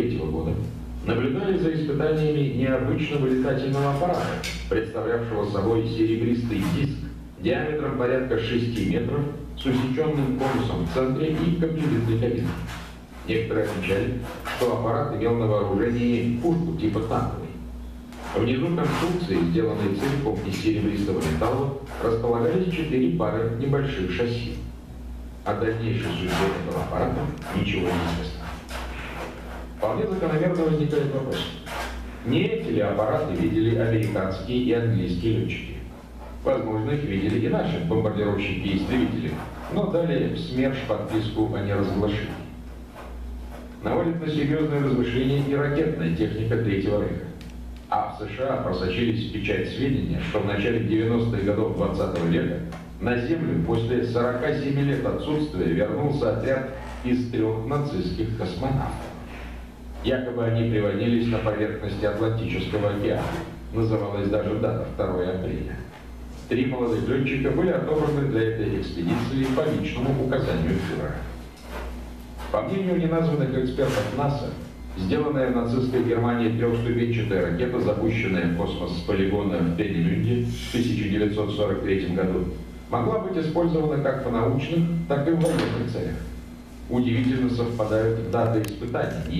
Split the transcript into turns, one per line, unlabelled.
1993 года наблюдали за испытаниями необычного летательного аппарата, представлявшего собой серебристый диск диаметром порядка 6 метров с усеченным конусом в центре и комплиментной кабиной. Некоторые отмечали, что аппарат имел на вооружении пушку типа танковой. Внизу конструкции, сделанной целиком из серебристого металла, располагались четыре пары небольших шасси. О дальнейшей судьбе этого аппарата ничего не известно. Вполне закономерно возникает вопрос. Не эти ли аппараты видели американские и английские летчики? Возможно, их видели и наши бомбардировщики и истребители, но дали СМЕРШ подписку о неразглашении. Наводит на серьезное размышление и ракетная техника Третьего Рейха. А в США просочились в печать сведения, что в начале 90-х годов 20 века на Землю после 47 лет отсутствия вернулся отряд из трех нацистских космонавтов. Якобы они приводились на поверхности Атлантического океана. Называлась даже дата 2 апреля. Три молодых летчика были отобраны для этой экспедиции по личному указанию фюрера. По мнению неназванных экспертов НАСА, сделанная в нацистской Германии трехступенчатая ракета, запущенная в космос с полигона в Пеннемюнде в 1943 году, могла быть использована как в научных, так и в военных целях. Удивительно совпадают даты испытаний.